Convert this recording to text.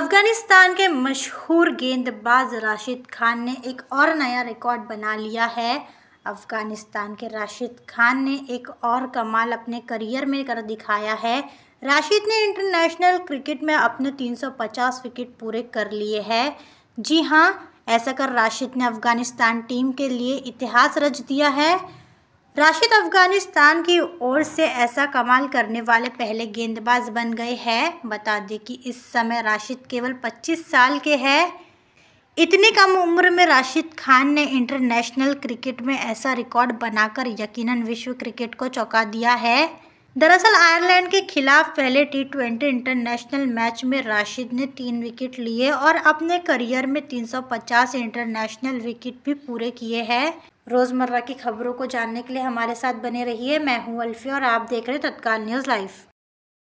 अफ़गानिस्तान के मशहूर गेंदबाज राशिद खान ने एक और नया रिकॉर्ड बना लिया है। अफ़गानिस्तान के राशिद खान ने एक और कमाल अपने करियर में कर दिखाया है। राशिद ने इंटरनेशनल क्रिकेट में अपने 350 विकेट पूरे कर लिए हैं। जी हाँ ऐसा कर राशिद ने अफ़गानिस्तान टीम के लिए इतिहास रच दिया है। राशिद अफ़गानिस्तान की ओर से ऐसा कमाल करने वाले पहले गेंदबाज बन गए हैं। बता दें कि इस समय राशिद केवल 25 साल के हैं। इतनी कम उम्र में राशिद खान ने इंटरनेशनल क्रिकेट में ऐसा रिकॉर्ड बनाकर यकीनन विश्व क्रिकेट को चौंका दिया है। दरअसल आयरलैंड के खिलाफ पहले टी ट्वेंटी इंटरनेशनल मैच में राशिद ने तीन विकेट लिए और अपने करियर में 350 इंटरनेशनल विकेट भी पूरे किए हैं। रोज़मर्रा की खबरों को जानने के लिए हमारे साथ बने रहिए। मैं हूँ अल्फी और आप देख रहे तत्काल न्यूज़ लाइव